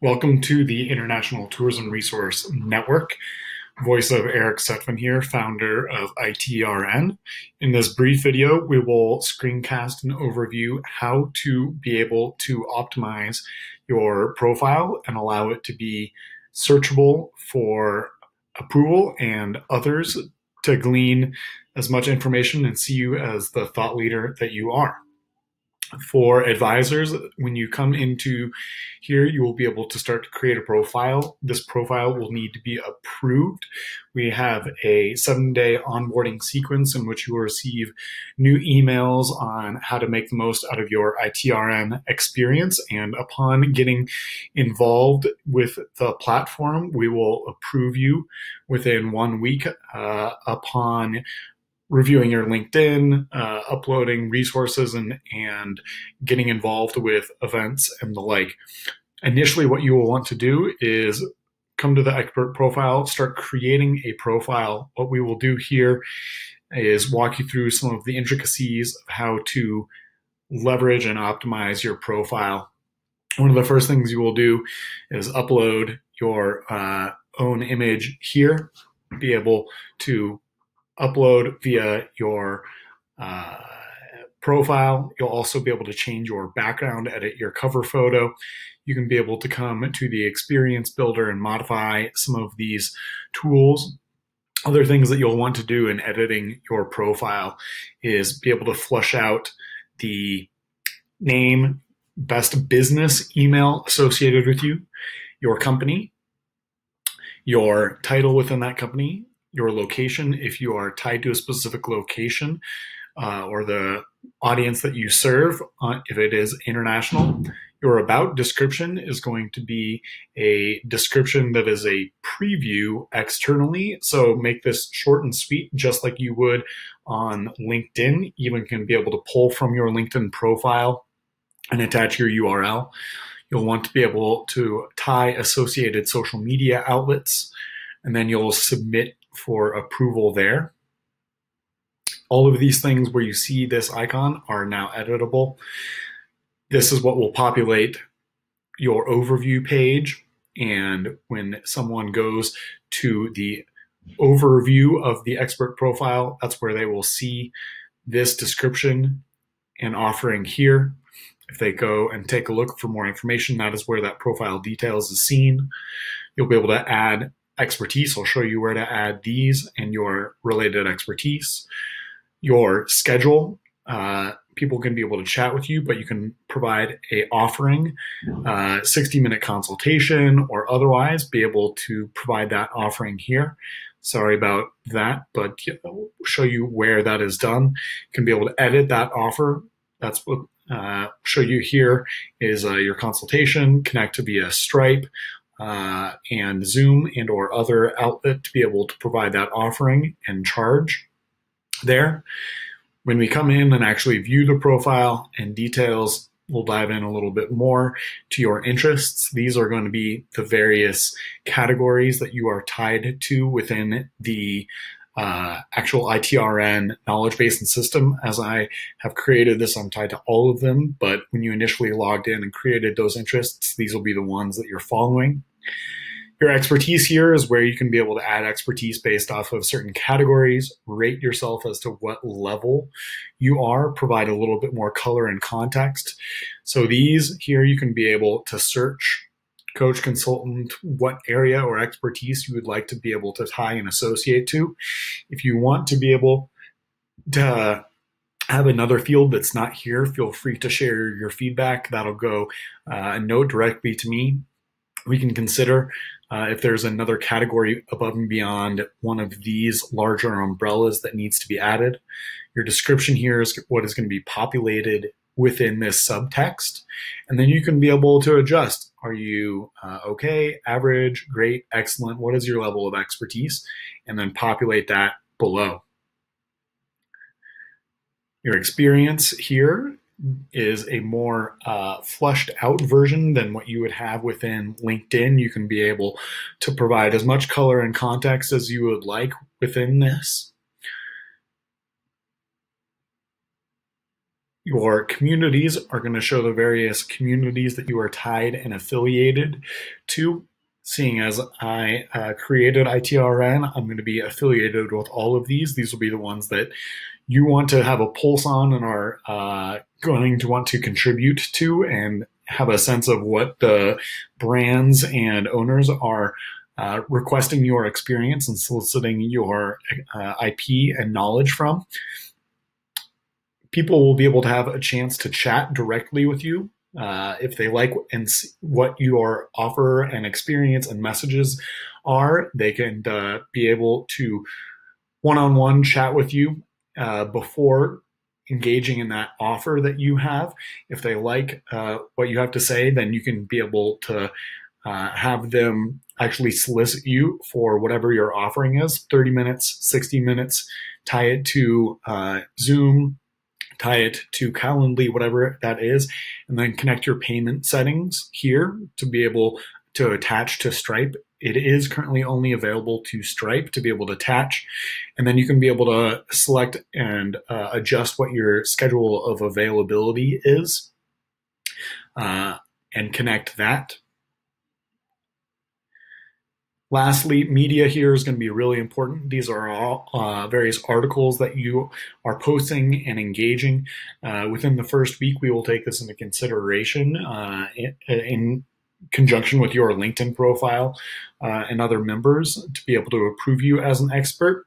Welcome to the International Tourism Resource Network. Voice of Eric Sutphin here, founder of ITRN. In this brief video, we will screencast an overview how to be able to optimize your profile and allow it to be searchable for approval and others to glean as much information and see you as the thought leader that you are for advisors, when you come into here, you will be able to start to create a profile. This profile will need to be approved. We have a seven day onboarding sequence in which you will receive new emails on how to make the most out of your ITRN experience. And upon getting involved with the platform, we will approve you within one week uh, upon reviewing your LinkedIn, uh, uploading resources, and and getting involved with events and the like. Initially, what you will want to do is come to the expert profile, start creating a profile. What we will do here is walk you through some of the intricacies of how to leverage and optimize your profile. One of the first things you will do is upload your uh, own image here, be able to upload via your uh, profile. You'll also be able to change your background, edit your cover photo. You can be able to come to the experience builder and modify some of these tools. Other things that you'll want to do in editing your profile is be able to flush out the name, best business email associated with you, your company, your title within that company, your location if you are tied to a specific location uh, or the audience that you serve uh, if it is international your about description is going to be a description that is a preview externally. So make this short and sweet just like you would on linkedin. Even can be able to pull from your linkedin profile and attach your url you'll want to be able to tie associated social media outlets and then you'll submit for approval there. All of these things where you see this icon are now editable. This is what will populate your overview page. And when someone goes to the overview of the expert profile, that's where they will see this description and offering here. If they go and take a look for more information, that is where that profile details is seen. You'll be able to add expertise. I'll show you where to add these and your related expertise. Your schedule, uh, people can be able to chat with you, but you can provide a offering, uh, 60 minute consultation or otherwise be able to provide that offering here. Sorry about that, but show you where that is done. You can be able to edit that offer. That's what uh, show you here is uh, your consultation, connect to via Stripe, uh, and Zoom and or other outlet to be able to provide that offering and charge there. When we come in and actually view the profile and details, we'll dive in a little bit more to your interests. These are going to be the various categories that you are tied to within the uh, actual ITRN knowledge base and system. As I have created this, I'm tied to all of them. But when you initially logged in and created those interests, these will be the ones that you're following. Your expertise here is where you can be able to add expertise based off of certain categories, rate yourself as to what level you are, provide a little bit more color and context. So these here you can be able to search coach, consultant, what area or expertise you would like to be able to tie and associate to. If you want to be able to have another field that's not here, feel free to share your feedback. That'll go uh, a note directly to me. We can consider uh, if there's another category above and beyond one of these larger umbrellas that needs to be added. Your description here is what is going to be populated within this subtext. And then you can be able to adjust. Are you uh, okay, average, great, excellent? What is your level of expertise? And then populate that below. Your experience here is a more uh, flushed out version than what you would have within LinkedIn. You can be able to provide as much color and context as you would like within this. Your communities are going to show the various communities that you are tied and affiliated to. Seeing as I uh, created ITRN, I'm going to be affiliated with all of these. These will be the ones that you want to have a pulse on and are uh, going to want to contribute to and have a sense of what the brands and owners are uh, requesting your experience and soliciting your uh, IP and knowledge from. People will be able to have a chance to chat directly with you uh, if they like and what your offer and experience and messages are. They can uh, be able to one-on-one chat with you uh, before engaging in that offer that you have. If they like uh, what you have to say, then you can be able to uh, have them actually solicit you for whatever your offering is 30 minutes, 60 minutes, tie it to uh, Zoom, tie it to Calendly, whatever that is, and then connect your payment settings here to be able to attach to Stripe it is currently only available to Stripe to be able to attach. And then you can be able to select and uh, adjust what your schedule of availability is uh, and connect that. Lastly, media here is going to be really important. These are all uh, various articles that you are posting and engaging. Uh, within the first week, we will take this into consideration uh, in, in conjunction with your LinkedIn profile uh, and other members to be able to approve you as an expert.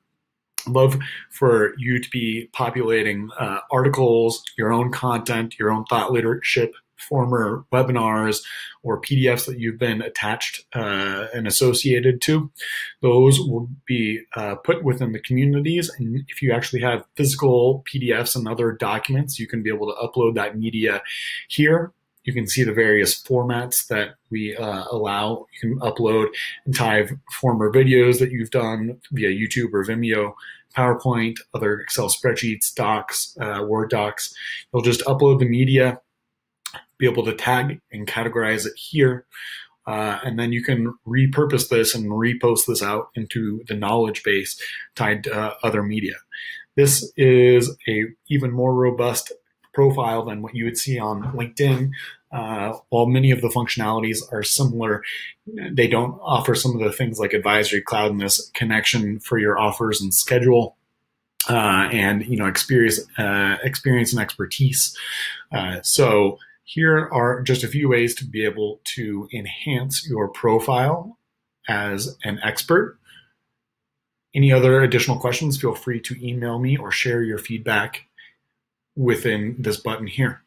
Love for you to be populating uh, articles, your own content, your own thought leadership, former webinars or PDFs that you've been attached uh, and associated to. Those will be uh, put within the communities. And if you actually have physical PDFs and other documents, you can be able to upload that media here you can see the various formats that we uh, allow. You can upload and former videos that you've done via YouTube or Vimeo, PowerPoint, other Excel spreadsheets, docs, uh, Word docs. You'll just upload the media, be able to tag and categorize it here. Uh, and then you can repurpose this and repost this out into the knowledge base tied to uh, other media. This is a even more robust profile than what you would see on LinkedIn. Uh, while many of the functionalities are similar, they don't offer some of the things like advisory cloudness connection for your offers and schedule. Uh, and you know experience uh, experience and expertise. Uh, so here are just a few ways to be able to enhance your profile as an expert. Any other additional questions, feel free to email me or share your feedback within this button here.